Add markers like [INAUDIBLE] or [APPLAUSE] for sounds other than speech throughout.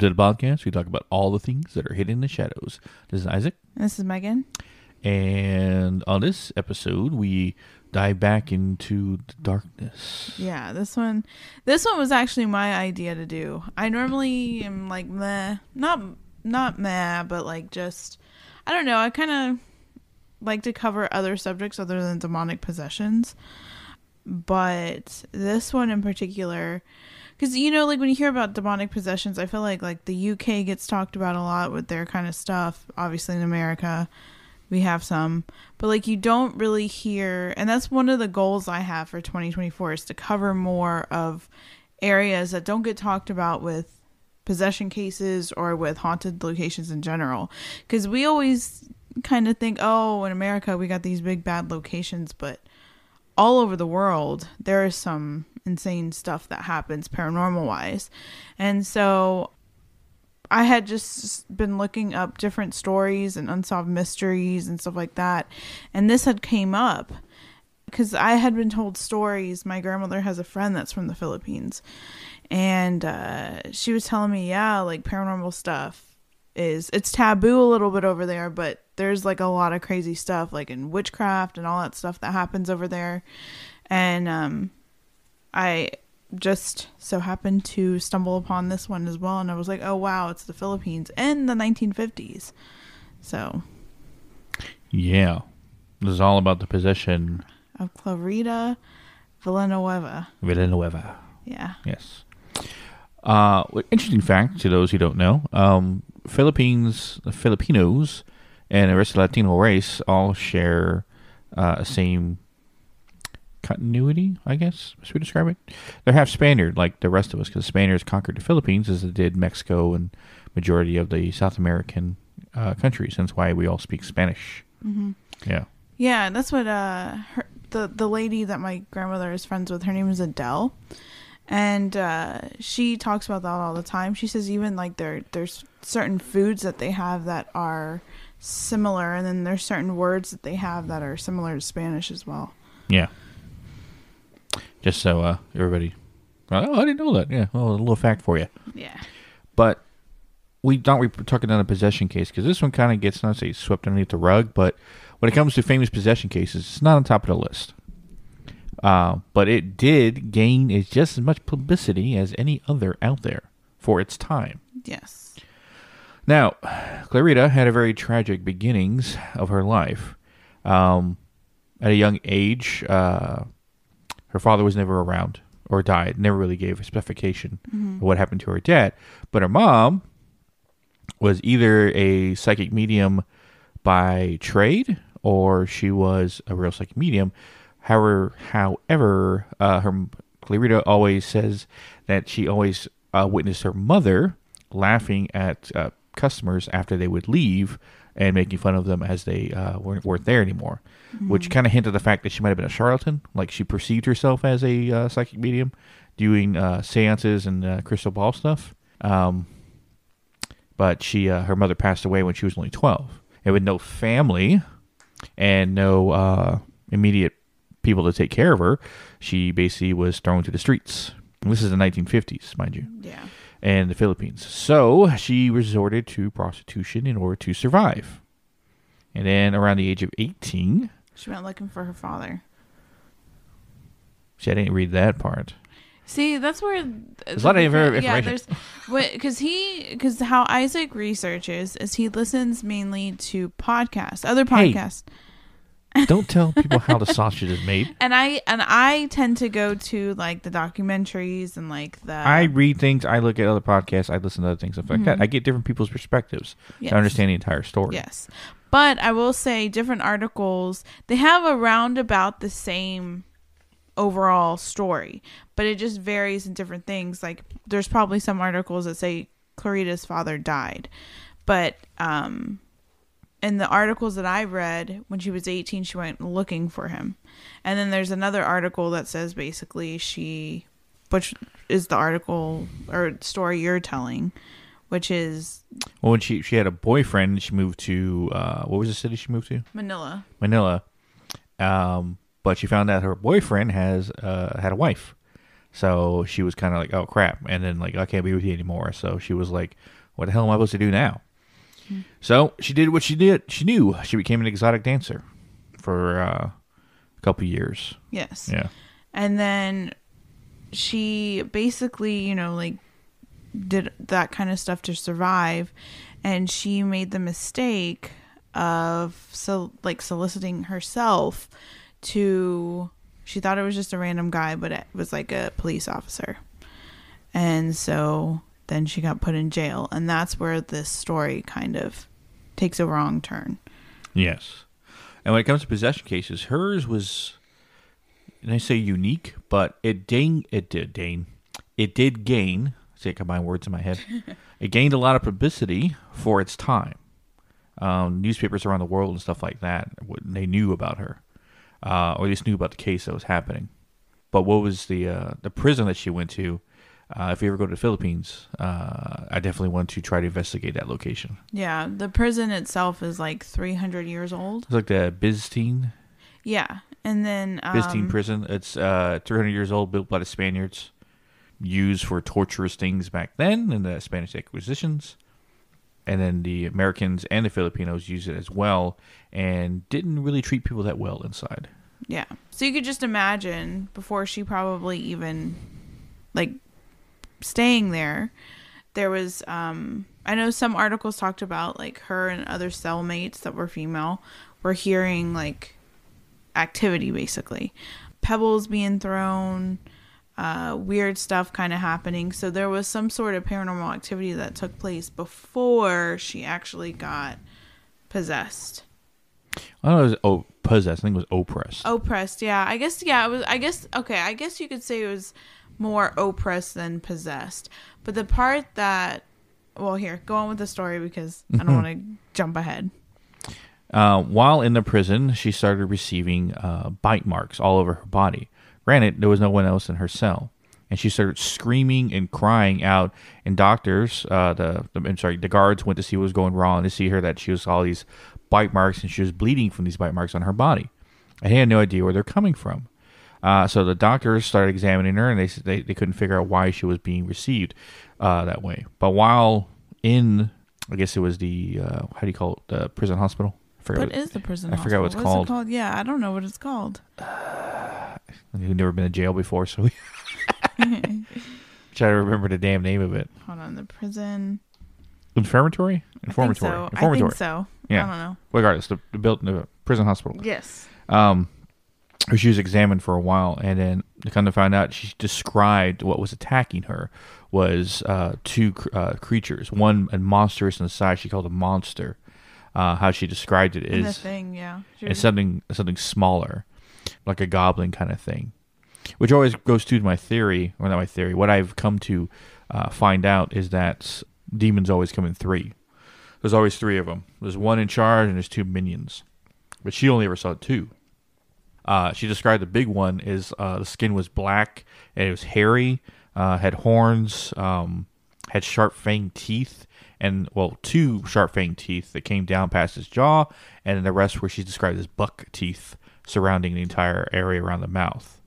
To the podcast. We talk about all the things that are hidden in the shadows. This is Isaac, This is Megan. and on this episode, we dive back into the darkness. Yeah, this one this one was actually my idea to do. I normally am like meh. Not not meh, but like just I don't know, I kinda like to cover other subjects other than demonic possessions. But this one in particular because you know like when you hear about demonic possessions i feel like like the uk gets talked about a lot with their kind of stuff. Obviously in america we have some. But like you don't really hear and that's one of the goals i have for 2024 is to cover more of areas that don't get talked about with possession cases or with haunted locations in general. Because we always kind of think oh in america we got these big bad locations but all over the world there is some insane stuff that happens paranormal wise and so I had just been looking up different stories and unsolved mysteries and stuff like that. And this had came up because I had been told stories. My grandmother has a friend that's from the Philippines. And uh, she was telling me, yeah, like paranormal stuff is, it's taboo a little bit over there, but there's like a lot of crazy stuff, like in witchcraft and all that stuff that happens over there. And um, I just so happened to stumble upon this one as well and I was like, "Oh wow, it's the Philippines in the 1950s." So, Yeah. This is all about the possession of Clarita Villanueva. Villanueva. Yeah. Yes. Uh, interesting fact to those who don't know: um, Philippines, the Filipinos, and the rest of the Latino race all share uh, a same continuity. I guess as we describe it. They're half Spaniard, like the rest of us, because Spaniards conquered the Philippines as they did Mexico and majority of the South American uh, countries. That's why we all speak Spanish. hmm Yeah. Yeah, that's what uh her, the the lady that my grandmother is friends with. Her name is Adele, and uh, she talks about that all the time. She says even like there there's certain foods that they have that are similar, and then there's certain words that they have that are similar to Spanish as well. Yeah. Just so uh, everybody. Oh, I didn't know that. Yeah. Oh, a little fact for you. Yeah. But we don't. We're talking on a possession case because this one kind of gets not say swept underneath the rug, but when it comes to famous possession cases, it's not on top of the list. Uh, but it did gain just as much publicity as any other out there for its time. Yes. Now, Clarita had a very tragic beginnings of her life. Um, at a young age, uh, her father was never around or died. Never really gave a specification of what happened to her dad. But her mom was either a psychic medium by trade or she was a real psychic medium. However, however, uh, her Clarita always says that she always uh, witnessed her mother laughing at uh, customers after they would leave and making fun of them as they uh, weren't, weren't there anymore, which kind of hinted the fact that she might have been a charlatan, like she perceived herself as a uh, psychic medium, doing uh, seances and uh, crystal ball stuff. Um, but she, uh, her mother passed away when she was only twelve, and with no family and no uh, immediate people to take care of her, she basically was thrown to the streets. And this is the 1950s, mind you Yeah. and the Philippines. So she resorted to prostitution in order to survive. And then around the age of 18, She went looking for her father. see, I didn't read that part. See, that's where There's a lot of infor- Yeah, information. there's because he because how Isaac researches is he listens mainly to podcasts, other Hey. Podcasts, Don't tell people how the sausage is made. [LAUGHS] and I and I tend to go to like the documentaries and like the I read things, I look at other podcasts, I listen to other things, stuff like that. I get different people's perspectives Mm-hmm. Yes. to understand the entire story. Yes. But I will say different articles, they have around about the same overall story, but it just varies in different things. Like there's probably some articles that say Clarita's father died. But um in the articles that I read, when she was 18, she went looking for him. And then there's another article that says basically she which is the article or story you're telling, which is Well, when she she had a boyfriend, she moved to uh, what was the city she moved to? Manila. Manila. Um, but she found out her boyfriend has uh, had a wife, So she was kind of like, oh crap, and then like I can't be with you anymore. So she was like, what the hell am I supposed to do now? So she did what she did. She knew she became an exotic dancer for uh, a couple years. Yes. Yeah. And then she basically, you know, like did that kind of stuff to survive and she made the mistake of so like soliciting herself to she thought it was just a random guy but it was like a police officer. And so then she got put in jail and that's where this story kind of takes a wrong turn. Yes. And when it comes to possession cases, hers was, and I say unique, but it dang it did Dane, it did gain. Say combine words in my head. [LAUGHS] it gained a lot of publicity for its time. Um, newspapers around the world and stuff like that they knew about her, uh, or at least knew about the case that was happening. But what was the uh, the prison that she went to? Uh, if you ever go to the Philippines, uh, I definitely want to try to investigate that location. Yeah, the prison itself is like 300 years old. It's like the Byzantine Yeah. And then um, Byzantine prison. It's uh, 300 years old, built by the Spaniards, used for torturous things back then in the Spanish acquisitions. And then the Americans and the Filipinos used it as well, and didn't really treat people that well inside. Yeah. So you could just imagine before she probably even like staying there, there was um I know some articles talked about like her and other cellmates that were female were hearing like activity basically. Pebbles being thrown, uh weird stuff kind of happening. So there was some sort of paranormal activity that took place before she actually got possessed. I don't know. It was oh, possessed. I think it was oppressed. oppressed yeah i guess yeah it was i guess okay i guess you could say it was more oppressed than possessed but the part that well here go on with the story because i don't want to jump ahead Uh, while in the prison, she started receiving uh, bite marks all over her body. Granted, there was no one else in her cell, and she started screaming and crying out. And doctors, uh, the, the I'm sorry, the guards went to see what was going wrong to see her that she was all these bite marks and she was bleeding from these bite marks on her body. And he had no idea where they're coming from. Uh, so the doctors started examining her, and they, they they couldn't figure out why she was being received uh, that way. But while in, I guess it was the uh, how do you call it, the prison hospital? I forgot what is the prison I forgot what it's hospital? called. Called yeah i don't know what it's called You've never been to jail before, so we [LAUGHS] try to remember the damn name of it. hold on the prison Infirmatory? I think Informatory. so. I think so Yeah. i don't know Regardless, the, the built the prison hospital. yes Um, she was examined for a while, and then to kind of find out, she described what was attacking her was uh, two uh, creatures. One a monstrous in the size, she called a monster. Uh, how she described it is thing yeah and something something smaller, like a goblin kind of thing, which always goes to my theory, or not my theory. What I've come to uh, find out is that demons always come in three. There's always three of them. There's one in charge, and there's two minions. But she only ever saw two. Uh, she described the big one is uh, the skin was black and it was hairy, uh, had horns, um, had sharp fanged teeth, and well, two sharp fanged teeth that came down past his jaw, and then the rest were she described as buck teeth surrounding the entire area around the mouth.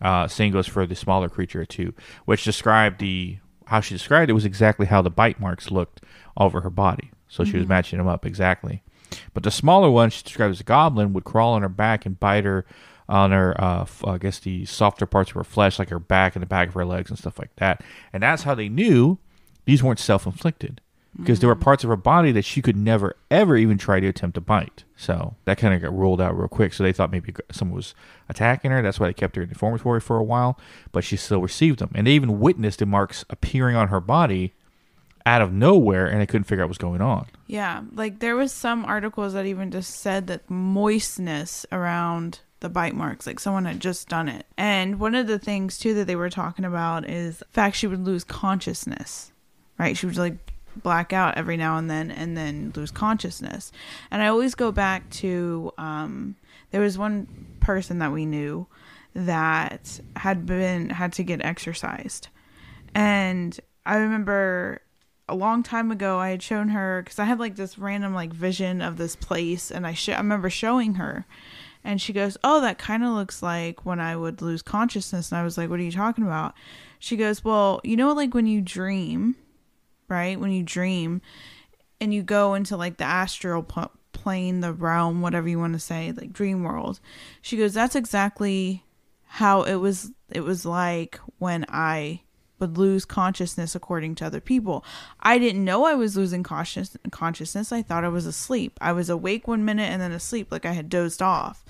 Uh, same goes for the smaller creature too, which described the how she described it was exactly how the bite marks looked all over her body. So she was matching them up exactly. But the smaller one, she described as a goblin, would crawl on her back and bite her on her, uh, f- I guess, the softer parts of her flesh, like her back and the back of her legs and stuff like that. And that's how they knew these weren't self inflicted. Because there were parts of her body that she could never, ever even try to attempt to bite. So that kind of got ruled out real quick. So they thought maybe someone was attacking her. That's why they kept her in the reformatory for a while. But she still received them. And they even witnessed the marks appearing on her body out of nowhere and they couldn't figure out what's going on. Yeah, like there was some articles that even just said that moistness around the bite marks, like someone had just done it. And one of the things too that they were talking about is the fact she would lose consciousness. Right? She would like black out every now and then and then lose consciousness. And I always go back to um there was one person that we knew that had been had to get exercised. And I remember a long time ago I had shown her because I had like this random like vision of this place, and I sh- I remember showing her, And she goes, Oh, that kind of looks like when I would lose consciousness. And I was like, What are you talking about? She goes, Well, you know, like when you dream, right? When you dream and you go into like the astral plane, the realm, whatever you want to say, like dream world. She goes, That's exactly how it was it was like when I would lose consciousness according to other people. I didn't know I was losing conscious consciousness. I thought I was asleep. I was awake one minute and then asleep like I had dozed off.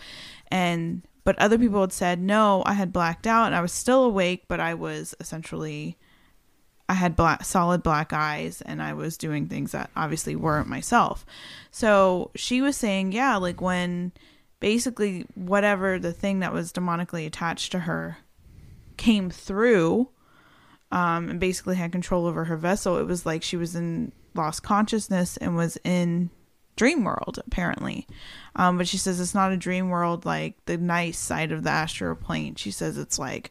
And but other people had said no, I had blacked out and I was still awake, but I was essentially I had black solid black eyes and I was doing things that obviously weren't myself. So she was saying, yeah, like when basically whatever the thing that was demonically attached to her came through um, and basically had control over her vessel, it was like she was in lost consciousness and was in dream world apparently. Um, but she says it's not a dream world like the nice side of the astral plane. She says it's like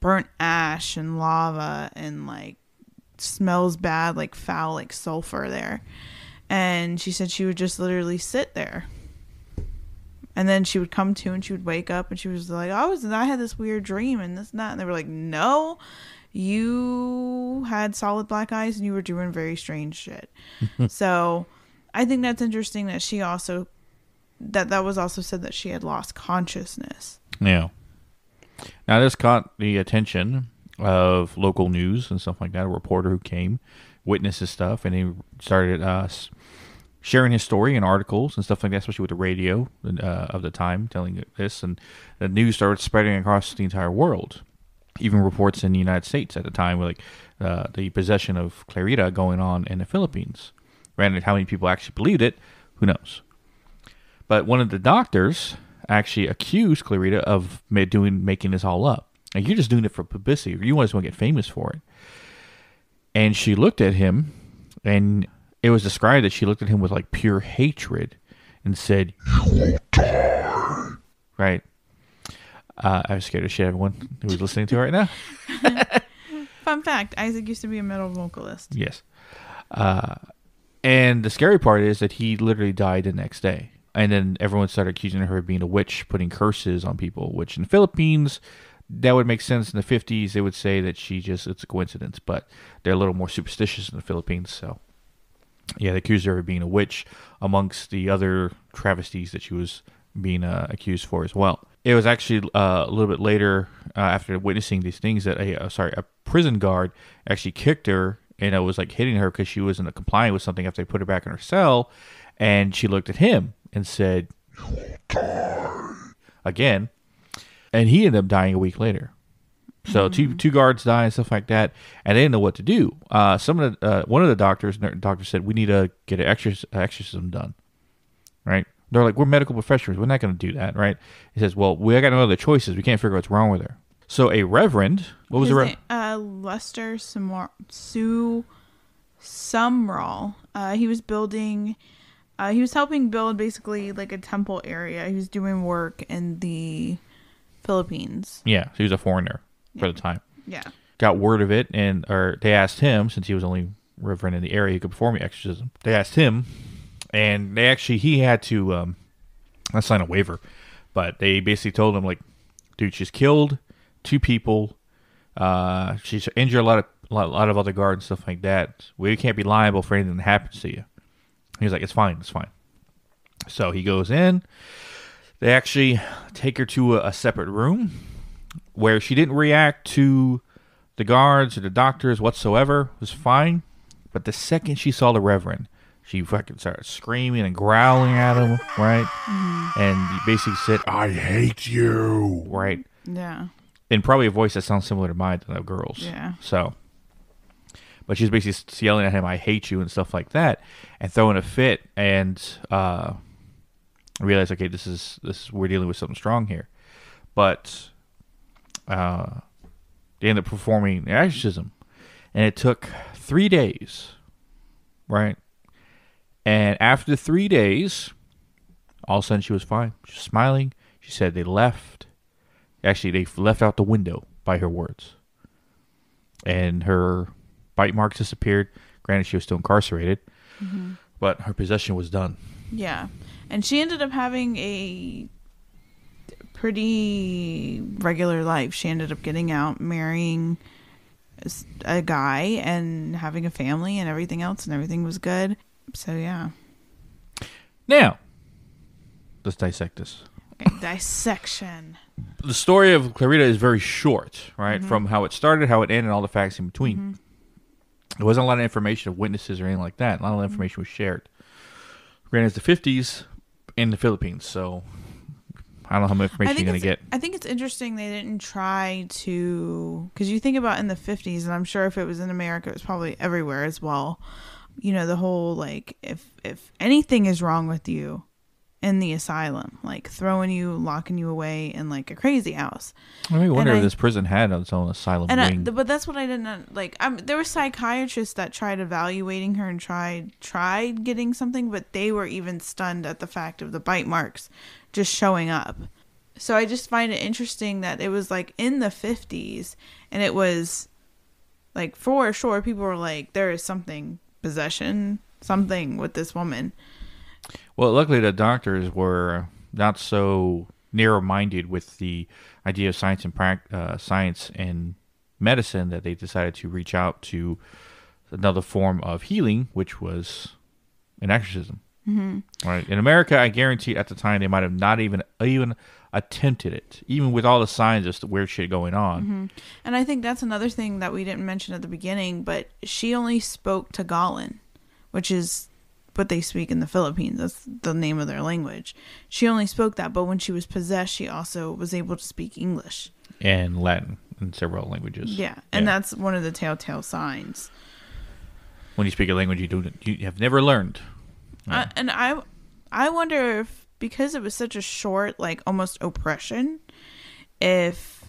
burnt ash and lava and like smells bad, like foul, like sulfur there. And she said she would just literally sit there. And then she would come to and she would wake up and she was like, I was I had this weird dream and this and that. And they were like, No, you had solid black eyes and you were doing very strange shit. [LAUGHS] so I think that's interesting that she also that that was also said that she had lost consciousness. Yeah. Now this caught the attention of local news and stuff like that. A reporter who came, witnessed this stuff, and he started uh, s- sharing his story in articles and stuff like that, especially with the radio uh, of the time telling this, and the news started spreading across the entire world. Even reports in the United States at the time, were like uh, the possession of Clarita going on in the Philippines. Granted, how many people actually believed it, who knows? But one of the doctors actually accused Clarita of doing making this all up. Like you're just doing it for publicity. You want to get famous for it. And she looked at him, and it was described that she looked at him with like pure hatred, and said, "You will die." Right. Uh, I was scared of shit. Everyone who's listening to right now. [LAUGHS] Fun fact: Isaac used to be a metal vocalist. Yes. Uh, and the scary part is that he literally died the next day. And then everyone started accusing her of being a witch, putting curses on people, which in the Philippines, that would make sense. In the 50s, they would say that she just, it's a coincidence, but they're a little more superstitious in the Philippines. So, yeah, they accused her of being a witch amongst the other travesties that she was being uh, accused for as well. It was actually uh, a little bit later, uh, after witnessing these things, that a uh, sorry a prison guard actually kicked her and it was like hitting her because she wasn't complying with something after they put her back in her cell, and she looked at him and said, again, and he ended up dying a week later. So two two guards die and stuff like that, and they didn't know what to do. Uh, some of the uh, one of the doctors doctor said we need to get an exorc- exorcism done, right? They're like we're medical professionals, we're not going to do that, right? He says, well, we got no other choices. We can't figure out what's wrong with her. So a reverend, what was His the re- name- uh, Lester Sumar- Sue Sumrall. Uh, he was building. Uh, he was helping build basically like a temple area. He was doing work in the Philippines. yeah, so he was a foreigner for the time. Yeah. got word of it, and or they asked him since he was only reverend in the area who could perform the exorcism. They asked him, and they actually he had to um, sign a waiver, but they basically told him like, dude, she's killed two people, uh, she's injured a lot of a lot, a lot of other guards and stuff like that. We can't be liable for anything that happens to you. He's like, it's fine, it's fine. So he goes in. They actually take her to a, a separate room where she didn't react to the guards or the doctors whatsoever. It was fine. But the second she saw the Reverend, she fucking started screaming and growling at him, right? And he basically said, I hate you, right? Yeah. In probably a voice that sounds similar to mine to the girls. Yeah. So, but she's basically yelling at him, "I hate you" and stuff like that, and throwing a fit. And uh, I realized, okay, this is this we're dealing with something strong here. But uh, they ended up performing the exorcism, and it took three days, right? And after three days, all of a sudden she was fine. She was smiling. She said they left. Actually, they left out the window by her words and her bite marks disappeared. Granted, she was still incarcerated, mm-hmm. but her possession was done. Yeah. And she ended up having a pretty regular life. She ended up getting out, marrying a guy, and having a family and everything else, and everything was good. So yeah, Now, let's dissect this. okay, dissection. The story of Clarita is very short, right? Mm-hmm. From how it started, how it ended, and all the facts in between. There wasn't a lot of information of witnesses or anything like that. A lot of information was shared. Granted, it's the 50s in the Philippines, so I don't know how much information you're going to get. I think it's interesting they didn't try to because you think about in the 50s and I'm sure if it was in America it was probably everywhere as well. You know the whole like if if anything is wrong with you in the asylum, like throwing you, locking you away in like a crazy house. I mean, wonder if this prison had its own asylum And I, but that's what I didn't like. Um, there were psychiatrists that tried evaluating her and tried tried getting something, but they were even stunned at the fact of the bite marks just showing up. So I just find it interesting that it was like in the fifties, and it was like for sure people were like, there is something possession, something with this woman. Well, luckily the doctors were not so narrow-minded with the idea of science and uh, science and medicine that they decided to reach out to another form of healing, which was an exorcism. Mm-hmm. Right in America, I guarantee at the time they might have not even even attempted it, even with all the signs of the weird shit going on. Mm-hmm. And I think that's another thing that we didn't mention at the beginning, but she only spoke Tagalog, which is what they speak in the Philippines. That's the name of their language. She only spoke that, but when she was possessed, she also was able to speak English. and Latin and several languages. Yeah, and Yeah. that's one of the telltale signs. when you speak a language you don't you have never learned. I, and I, I wonder if because it was such a short, like almost oppression, if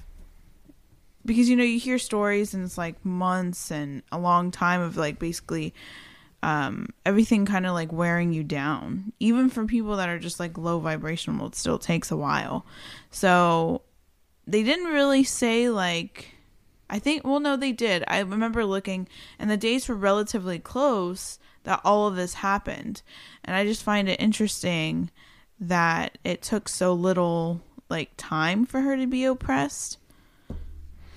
because you know you hear stories and it's like months and a long time of like basically um, everything kind of like wearing you down. Even for people that are just like low vibrational, it still takes a while. So they didn't really say like I think well no they did. I remember looking and the dates were relatively close that all of this happened. And I just find it interesting that it took so little like time for her to be oppressed.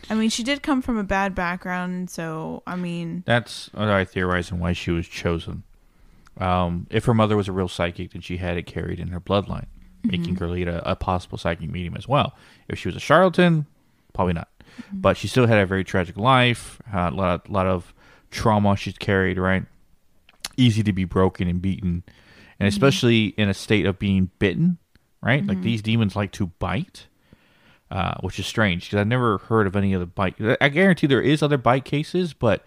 I mean, she did come from a bad background, so I mean, That's what I theorize and why she was chosen. Um, if her mother was a real psychic, then she had it carried in her bloodline, making her lead a, a possible psychic medium as well. If she was a charlatan, probably not. But she still had a very tragic life, a lot, lot of trauma she's carried, right? Easy to be broken and beaten, and especially in a state of being bitten, right? Like these demons like to bite. Uh, which is strange because I've never heard of any other bite. I guarantee there is other bite cases, but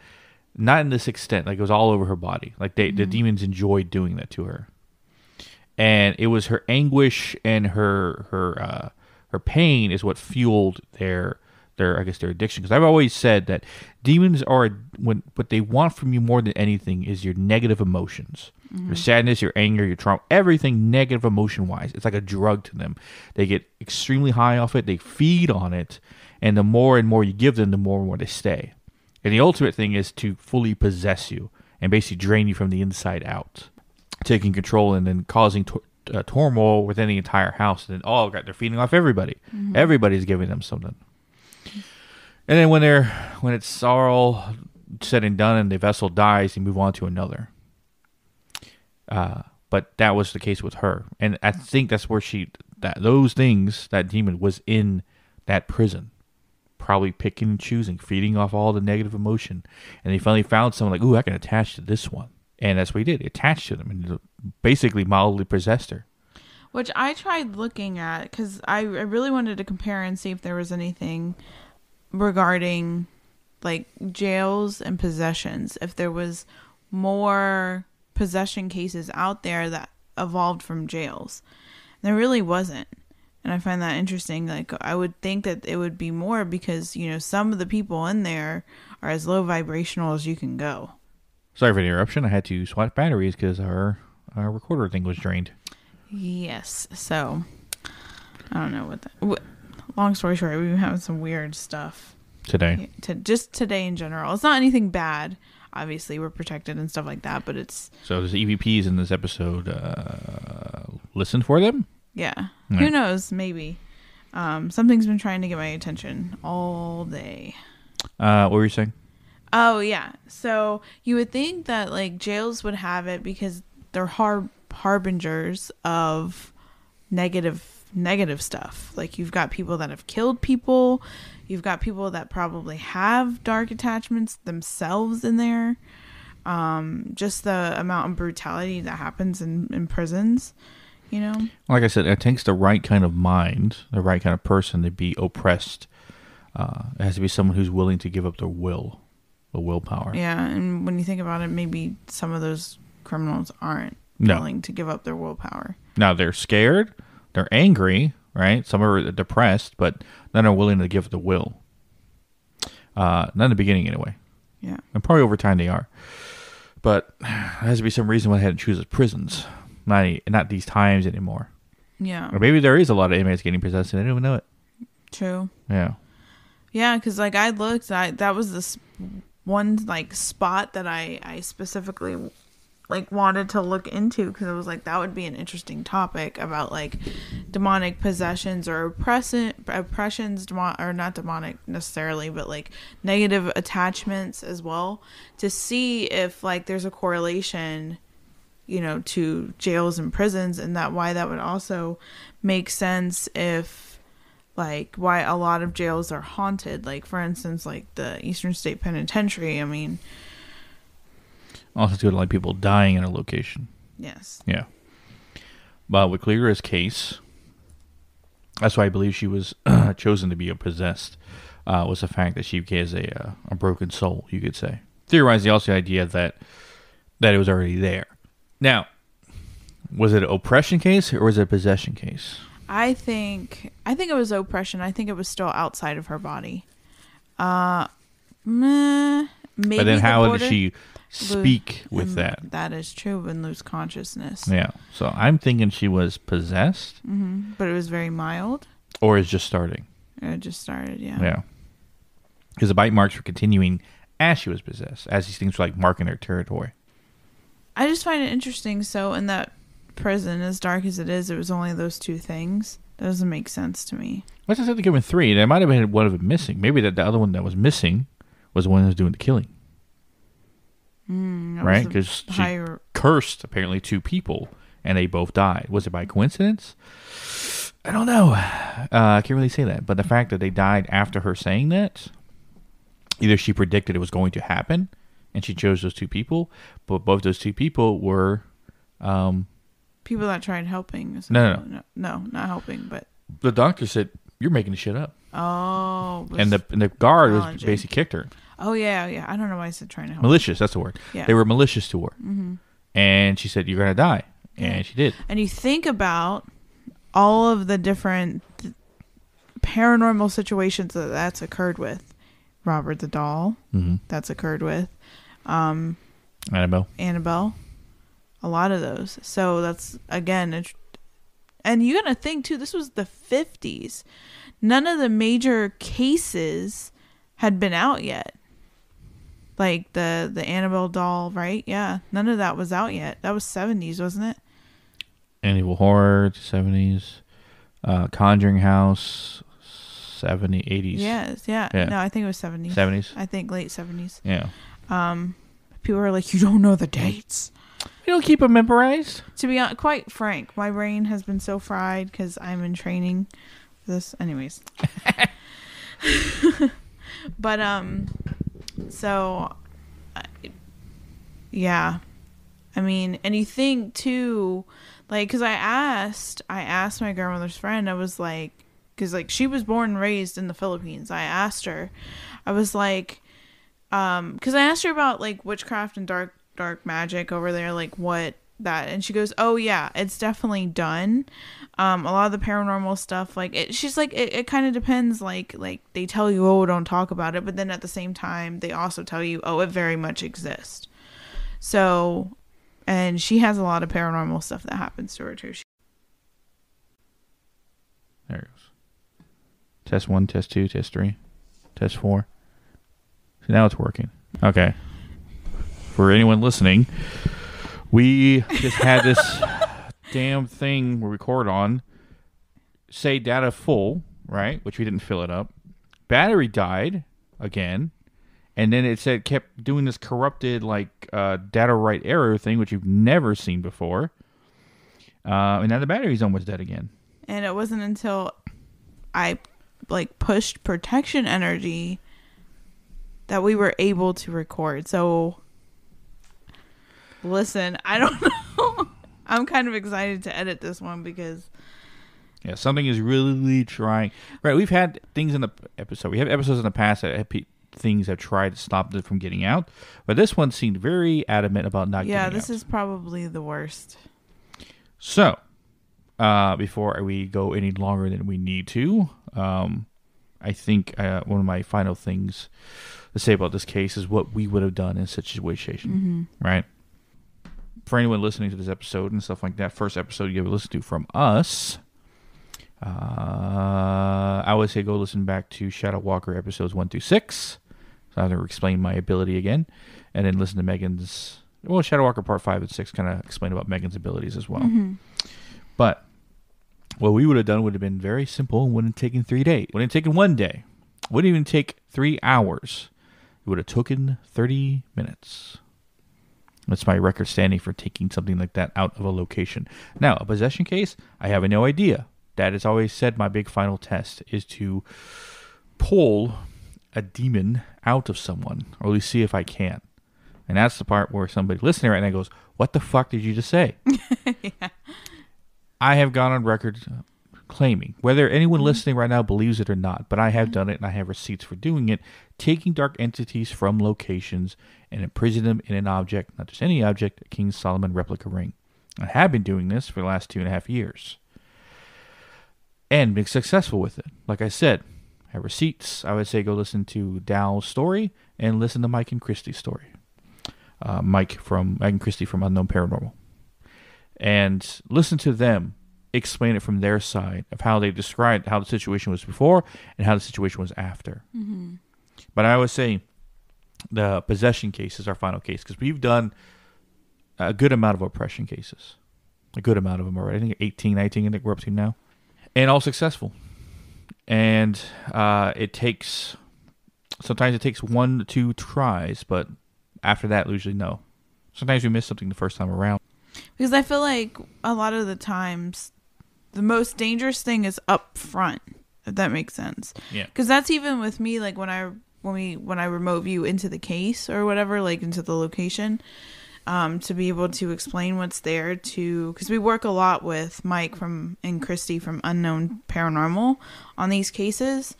not in this extent. Like it was all over her body. Like they, the demons enjoyed doing that to her, and it was her anguish and her her uh, her pain is what fueled their their I guess their addiction. Because I've always said that demons are when what they want from you more than anything is your negative emotions, your sadness, your anger, your trauma, everything negative emotion wise. It's like a drug to them. They get extremely high off it. They feed on it, and the more and more you give them, the more and more they stay. And the ultimate thing is to fully possess you and basically drain you from the inside out, taking control and then causing tor- uh, turmoil within the entire house. And then, oh, God, they're feeding off everybody. Everybody's giving them something. And then when they're when it's all said and done and the vessel dies, they move on to another. Uh, but that was the case with her, and I think that's where she that those things that demon was in that prison probably picking and choosing, feeding off all the negative emotion. And they finally found someone like, ooh, I can attach to this one. And that's what he did. He attached to them and basically mildly possessed her. which I tried looking at because I, I really wanted to compare and see if there was anything regarding like jails and possessions. If there was more possession cases out there that evolved from jails, there really wasn't. And I find that interesting. Like I would think that it would be more because you know some of the people in there are as low vibrational as you can go. Sorry for the interruption. I had to swap batteries because our, our recorder thing was drained. Yes. So I don't know what that. wh- Long story short, we've been having some weird stuff Today. to just today in general. It's not anything bad. Obviously, we're protected and stuff like that, but it's So there's EVPs in this episode. Uh, listen for them. yeah. Right. Who knows? Maybe. Um, something's been trying to get my attention all day. Uh, what were you saying? Oh yeah. So you would think that like jails would have it because they're har- harbingers of negative negative stuff. Like you've got people that have killed people, you've got people that probably have dark attachments themselves in there. Um, just the amount of brutality that happens in, in prisons, you know. Like I said, it takes the right kind of mind, the right kind of person to be oppressed. Uh, it has to be someone who's willing to give up their will, the willpower. Yeah, and when you think about it, maybe some of those criminals aren't No. willing to give up their willpower. Now they're scared, they're angry, right? Some are depressed, but none are willing to give the will. Uh, not in the beginning, anyway. Yeah. And probably over time they are. But there has to be some reason why they had to choose as prisons, not any, not these times anymore. Yeah. Or maybe there is a lot of inmates getting possessed and they don't even know it. True. Yeah. Yeah, because like I looked, I that was this one like spot that I I specifically like wanted to look into because I was like that would be an interesting topic about like demonic possessions or oppression oppressions demo- or not demonic necessarily but like negative attachments as well to see if like there's a correlation you know to jails and prisons and that why that would also make sense if like why a lot of jails are haunted. Like for instance like the eastern state penitentiary i mean Also, to like people dying in a location. yes Yeah. But with Cleara's case, that's why I believe she was [CLEARS THROAT] chosen to be a possessed. Uh, was the fact that she has a uh, a broken soul, you could say. Theorizing also the idea that that it was already there. Now, was it an oppression case or was it a possession case? i think i think it was oppression i think it was still outside of her body uh maybe but then the how did she speak with that? that is true and lose consciousness Yeah. So I'm thinking she was possessed hmm but it was very mild or is just starting. it just started yeah Yeah. Because the bite marks were continuing as she was possessed, as these things were like marking her territory. I just find it interesting. So in that prison, as dark as it is, it was only those two things. That doesn't make sense to me. What's I said they given three? There might have been one of them missing. Maybe that the other one that was missing was the one that was doing the killing, Mm, right? Because she higher. cursed apparently two people and they both died. Was it by coincidence? I don't know. Uh, I can't really say that. But the fact that they died after her saying that, either she predicted it was going to happen and she chose those two people, but both those two people were um, People that tried helping. No, no, no, no, not helping, but the doctor said you're making this shit up, oh, and the and the guard was basically kicked her. oh yeah, yeah. I don't know why I said trying to help. Malicious, that's the word. Yeah. They were malicious to her, hmm and she said you're gonna die, and she did. And you think about all of the different th- paranormal situations that that's occurred with. Robert the doll, Mm-hmm. that's occurred with. Um, Annabelle. Annabelle. A lot of those. So that's again, and you gotta think too. This was the fifties. None of the major cases had been out yet. Like the the Annabelle doll, right? Yeah, none of that was out yet. That was seventies, wasn't it? Amityville Horror, seventies, uh, Conjuring House, 70s, 80s, Yes, yeah. Yeah. No, I think it was seventies. seventies. I think late seventies. Yeah, Um, people are like, you don't know the dates. you don't keep them memorized. To be quite frank, my brain has been so fried because I'm in training this. Anyways. [LAUGHS] but, um, so, yeah. I mean, and you think too, like, because I asked, I asked my grandmother's friend, I was like, because, like, she was born and raised in the Philippines. I asked her, I was like, um because i asked her about like witchcraft and dark dark magic over there like what that and she goes oh yeah it's definitely done um a lot of the paranormal stuff like it she's like it, it kind of depends like like they tell you oh don't talk about it but then at the same time they also tell you oh it very much exists so and she has a lot of paranormal stuff that happens to her too she, There it goes. Test one, test two, test three, test four. So now it's working. Okay. For anyone listening, we just had this [LAUGHS] damn thing we record on say data full, right? Which we didn't fill it up. Battery died again, and then it said kept doing this corrupted like uh, data write error thing, which you've never seen before. Uh, and now the battery's almost dead again. And it wasn't until I like pushed protection energy that we were able to record. So listen, I don't [LAUGHS] know. I'm kind of excited to edit this one because Yeah, something is really trying. Right, we've had things in the episode. We have episodes in the past that have pe- things have tried to stop it from getting out, but this one seemed very adamant about not yeah, this out. is probably the worst. So, uh, before we go any longer than we need to, um, I think uh, one of my final things to say about this case is what we would have done in such a situation, right? For anyone listening to this episode and stuff like that, first episode you ever listened to from us, uh, I would say go listen back to Shadow Walker episodes one through six. So I'm going to explain my ability again, and then listen to Megan's. Well, Shadow Walker part five and six kind of explain about Megan's abilities as well. But what we would have done would have been very simple and wouldn't have taken three days. Wouldn't have taken one day. Wouldn't even take three hours. It would have taken 30 minutes. That's my record standing for taking something like that out of a location. Now, a possession case, I have no idea. That has always said my big final test is to pull a demon out of someone, or at least see if I can. And that's the part where somebody listening right now goes, What the fuck did you just say? [LAUGHS] I have gone on record claiming, whether anyone listening right now believes it or not, but I have done it and I have receipts for doing it, taking dark entities from locations and imprisoning them in an object, not just any object, a King Solomon replica ring. I have been doing this for the last two and a half years and been successful with it. Like I said, I have receipts. I would say go listen to Dow's story and listen to Mike and Christie's story. Uh, Mike from Mike and Christie from Unknown Paranormal and listen to them explain it from their side of how they described how the situation was before and how the situation was after. But I always say the possession case is our final case because we've done a good amount of oppression cases, a good amount of them already. I think 18, 19, I think we're up to now, and all successful. And uh, it takes sometimes it takes one to two tries, but after that, usually no. Sometimes we miss something the first time around. Because I feel like a lot of the times the most dangerous thing is up front, if that makes sense. Yeah. Because that's even with me, like when I when we when I remote view into the case or whatever, like into the location, um, to be able to explain what's there to because we work a lot with Mike from and Christy from Unknown Paranormal on these cases.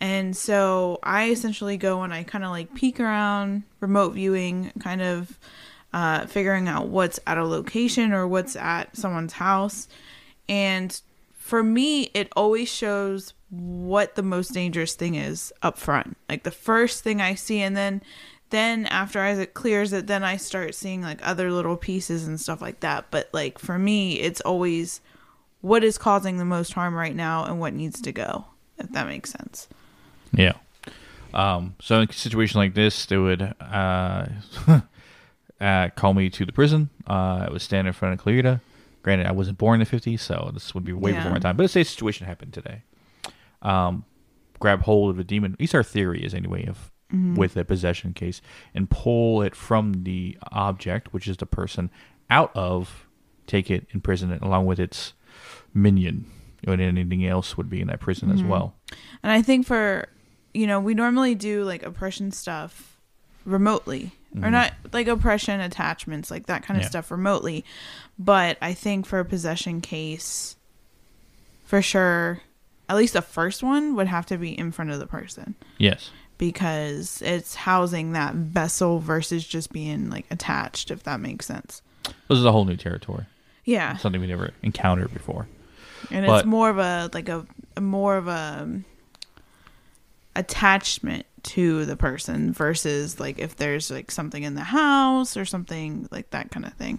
And so I essentially go and I kind of like peek around, remote viewing, kind of uh, figuring out what's at a location or what's at someone's house. And for me, it always shows what the most dangerous thing is up front. Like the first thing I see, and then then after it clears it, then I start seeing like other little pieces and stuff like that. But like for me, it's always what is causing the most harm right now and what needs to go. If that makes sense. Yeah. Um, so in a situation like this, they would uh, [LAUGHS] uh, call me to the prison. Uh, I was standing in front of Clarita. Granted, I wasn't born in the 50s, so this would be way before my time. But let's say a situation happened today. Um, grab hold of the demon. At least our theory is anyway of with a possession case and pull it from the object, which is the person, out of, take it, imprison it along with its minion. And anything else would be in that prison as well. And I think for, you know, we normally do like oppression stuff remotely or not like oppression attachments, like that kind of Yeah. stuff remotely. But I think for a possession case, for sure, at least the first one would have to be in front of the person Yes. because it's housing that vessel versus just being like attached, if that makes sense. This is a whole new territory. Yeah. Something we never encountered before. and But- it's more of a like a, a more of a um, attachment to the person versus like if there's like something in the house or something like that kind of thing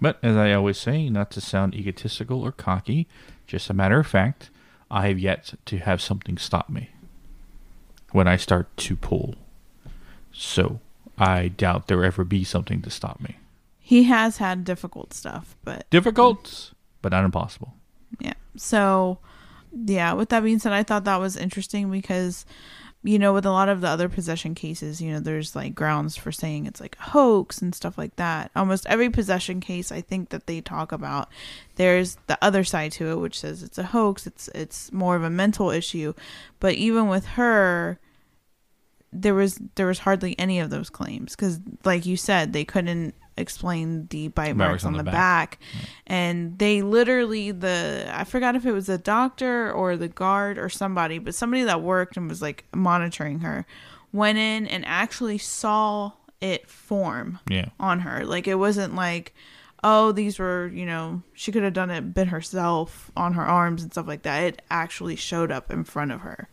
But as I always say, not to sound egotistical or cocky, just a matter of fact, I have yet to have something stop me when I start to pull. So I doubt there will ever be something to stop me. he has had difficult stuff but Difficult, but not impossible. yeah so yeah, with that being said, I thought that was interesting because, you know, with a lot of the other possession cases, you know, there's like grounds for saying it's like a hoax and stuff like that. Almost every possession case I think that they talk about, there's the other side to it, which says it's a hoax. It's it's more of a mental issue. But even with her, there was there was hardly any of those claims because, like you said, they couldn't explain the bite marks, on, the, back, and they literally the i forgot if it was the doctor or the guard or somebody but somebody that worked and was like monitoring her went in and actually saw it form Yeah. on her. Like it wasn't like oh these were you know she could have done it bit herself on her arms and stuff like that. It actually showed up in front of her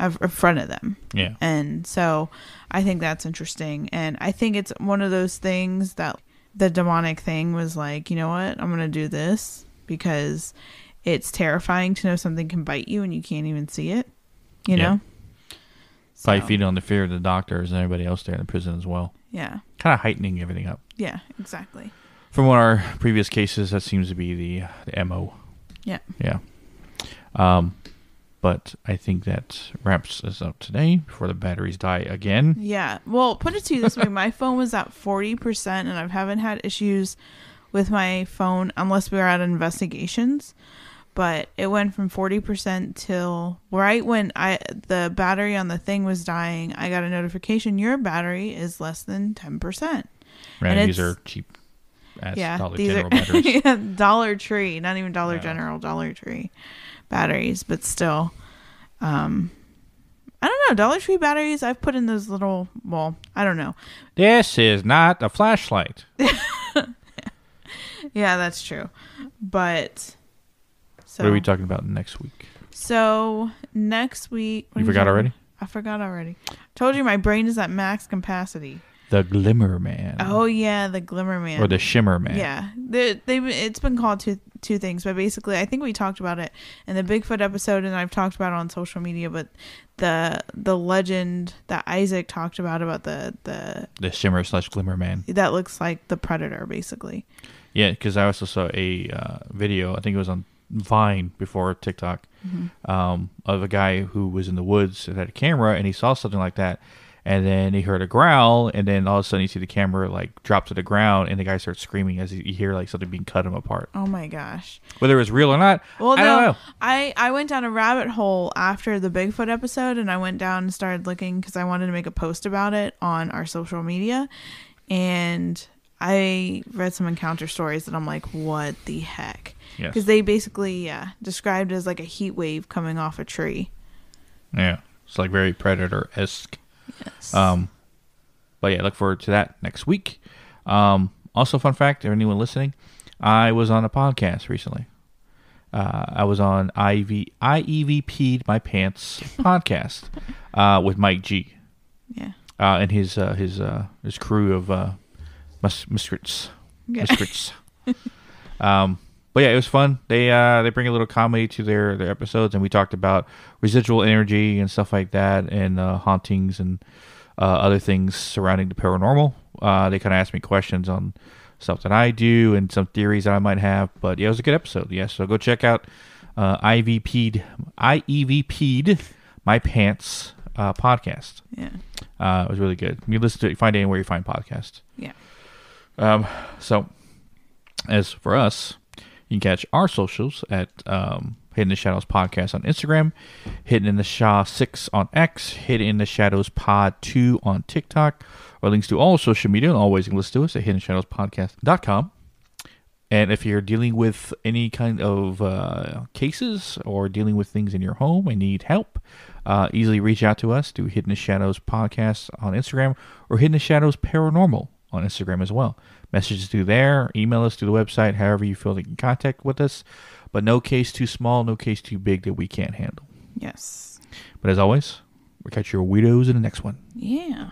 in front of them Yeah. and so I think that's interesting. And I think it's one of those things that the demonic thing was like, you know what? I'm going to do this because it's terrifying to know something can bite you and you can't even see it, you Yeah. know? Probably So, feeding on the fear of the doctors and everybody else there in the prison as well. Yeah. Kind of heightening everything up. Yeah, exactly. From our previous cases, that seems to be the the mo. Yeah. Yeah. Um, but I think that wraps us up today before the batteries die again. Yeah. Well, put it to you this way my phone was at 40%, and I haven't had issues with my phone unless we were at investigations. But it went from 40% till right when I the battery on the thing was dying, I got a notification your battery is less than 10%. Right, these are cheap as yeah, Dollar these General are [LAUGHS] yeah, Dollar Tree, not even Dollar Yeah. General, Dollar Tree batteries, but still. Um I don't know, Dollar Tree batteries, I've put in those little well, I don't know. This is not a flashlight. [LAUGHS] Yeah, that's true. But so What are we talking about next week? So next week You forgot already? I forgot already. Told you my brain is at max capacity. The Glimmer Man. Oh yeah, the Glimmer Man. Or the Shimmer Man. Yeah, they they it's been called two two things, but basically, I think we talked about it in the Bigfoot episode, and I've talked about it on social media. But the the legend that Isaac talked about about the the The Shimmer slash Glimmer Man. that looks like the predator, basically. Yeah, because I also saw a uh, video. I think it was on Vine before TikTok, Mm-hmm. um, of a guy who was in the woods and had a camera, and he saw something like that, and then he heard a growl, and then all of a sudden you see the camera like drop to the ground, and the guy starts screaming as you hear like something being cut him apart. Oh my gosh. Whether it was real or not, Well, I no, don't know. I I went down a rabbit hole after the Bigfoot episode, and I went down and started looking because I wanted to make a post about it on our social media, and I read some encounter stories that I'm like, what the heck? Yes. Because they basically yeah described it as like a heat wave coming off a tree. Yeah, it's like very predator esque. Yes. Um, but yeah, look forward to that next week. Um, also, fun fact: if anyone listening, I was on a podcast recently. Uh, I was on IV IEVP'd my pants [LAUGHS] podcast uh, with Mike G yeah. uh, and his uh, his uh, his crew of uh, mus- miscreants. Yeah. Miscreants. [LAUGHS] um, but yeah, it was fun. They uh, they bring a little comedy to their their episodes, and we talked about residual energy and stuff like that, and uh, hauntings and uh, other things surrounding the paranormal. Uh, they kind of asked me questions on stuff that I do and some theories that I might have. But yeah, it was a good episode. Yeah, so go check out uh, IVP'd IEVP'd my pants uh, podcast. Yeah. Uh, it was really good. You listen to it, find it anywhere you find podcasts. Yeah. Um, so, as for us, you can catch our socials at um, Hidden in the Shadows Podcast on Instagram, Hidden in the Shaw 6 on X, Hidden in the Shadows Pod 2 on TikTok, or links to all social media. And always you can listen to us at hiddenshadowspodcast.com. And if you're dealing with any kind of uh, cases or dealing with things in your home and need help, uh, easily reach out to us to Hidden in the Shadows Podcast on Instagram or Hidden in the Shadows Paranormal on Instagram as well. Message us through there, email us through the website, however you feel that you can contact with us. But no case too small, no case too big that we can't handle. Yes. But as always, we'll catch your weirdos in the next one. Yeah.